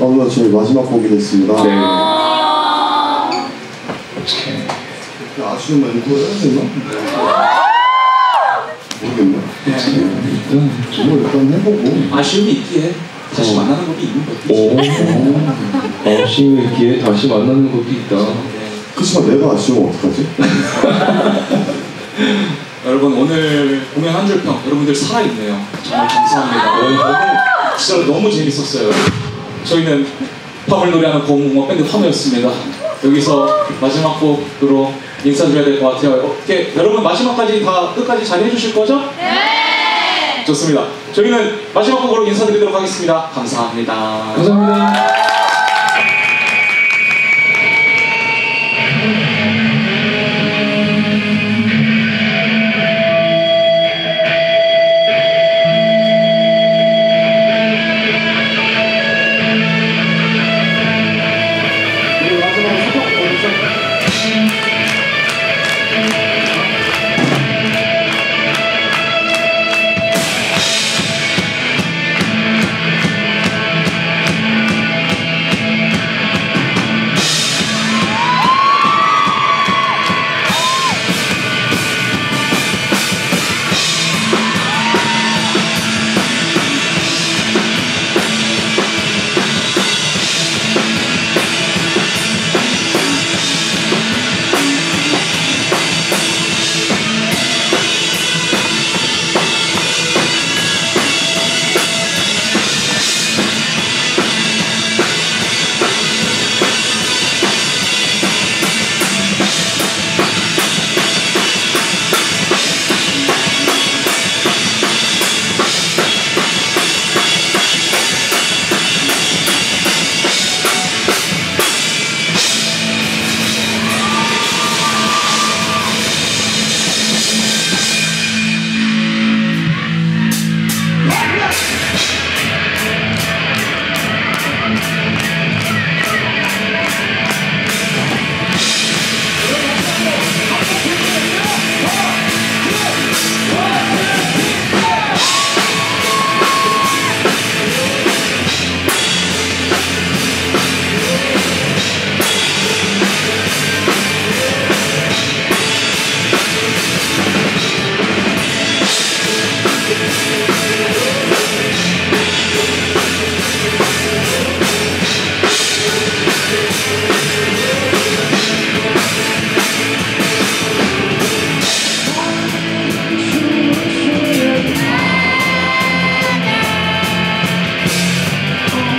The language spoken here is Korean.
오늘 저희 마지막 곡이 됐습니다. 네. 아쉬운 멘트를 해야 되나? 모르겠네. 일단 해보고. 아쉬움이 있기에 다시 어. 만나는 법이 있는 거죠. 오. 아쉬움의 기회 다시 만나는 것도 있다. 그치만 내가 아쉬우면 어떡하지? 여러분 오늘 공연 한 줄 평 여러분들 살아있네요. 정말 감사합니다. 오늘 너무 진짜 너무 재밌었어요. 저희는 팝을 노래하는 고음공업 밴드 화무였습니다. 여기서 마지막 곡으로 인사드려야 될 것 같아요. 어떻게 여러분 마지막까지 다 끝까지 잘 해주실 거죠? 네. 좋습니다. 저희는 마지막 곡으로 인사드리도록 하겠습니다. 감사합니다. 감사합니다.